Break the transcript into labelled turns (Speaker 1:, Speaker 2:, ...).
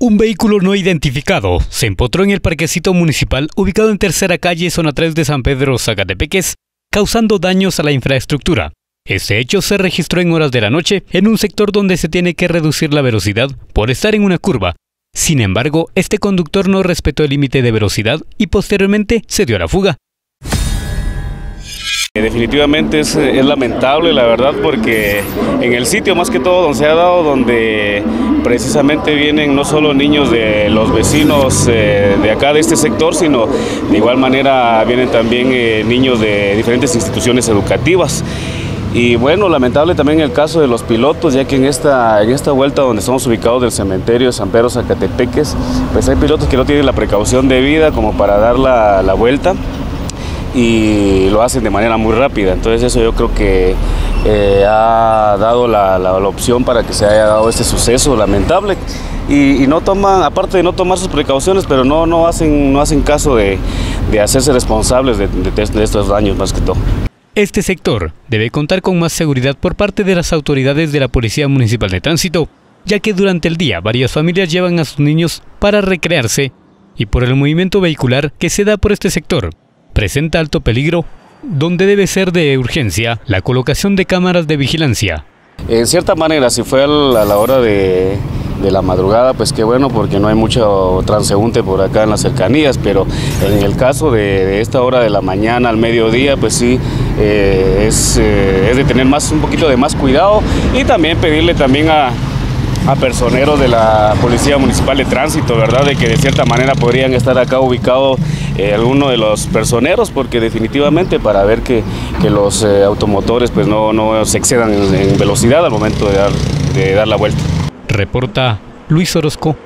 Speaker 1: Un vehículo no identificado se empotró en el parquecito municipal ubicado en tercera calle, zona 3 de San Pedro Zacatepeques, causando daños a la infraestructura. Este hecho se registró en horas de la noche en un sector donde se tiene que reducir la velocidad por estar en una curva. Sin embargo, este conductor no respetó el límite de velocidad y posteriormente se dio a la fuga.
Speaker 2: Definitivamente es, es, lamentable, la verdad, porque en el sitio más que todo donde se ha dado, donde precisamente vienen no solo niños de los vecinos eh, de acá, de este sector, sino de igual manera vienen también eh, niños de diferentes instituciones educativas. Y bueno, lamentable también el caso de los pilotos, ya que en esta, en esta vuelta donde estamos ubicados del cementerio de San Pedro Zacatepeques, pues hay pilotos que no tienen la precaución debida como para dar la, la vuelta y lo hacen de manera muy rápida. Entonces eso yo creo que eh, ha dado la, la, opción para que se haya dado este suceso lamentable y, no toman, aparte de no tomar sus precauciones, pero no, no, hacen, no hacen caso de, de hacerse responsables de, de estos daños más que todo.
Speaker 1: Este sector debe contar con más seguridad por parte de las autoridades de la Policía Municipal de Tránsito, ya que durante el día varias familias llevan a sus niños para recrearse y por el movimiento vehicular que se da por este sector presenta alto peligro, donde debe ser de urgencia la colocación de cámaras de vigilancia.
Speaker 2: En cierta manera, si fue a la hora de, la madrugada, pues qué bueno, porque no hay mucho transeúnte por acá en las cercanías, pero en el caso de, esta hora de la mañana al mediodía, pues sí, eh, es, eh, es, de tener más, un poquito de más cuidado y también pedirle también a personeros de la Policía Municipal de Tránsito, ¿verdad? De que de cierta manera podrían estar acá ubicados eh, algunos de los personeros, porque definitivamente para ver que, que los eh, automotores pues no, no se excedan en, en velocidad al momento de dar, de dar la vuelta.
Speaker 1: Reporta Luis Orozco.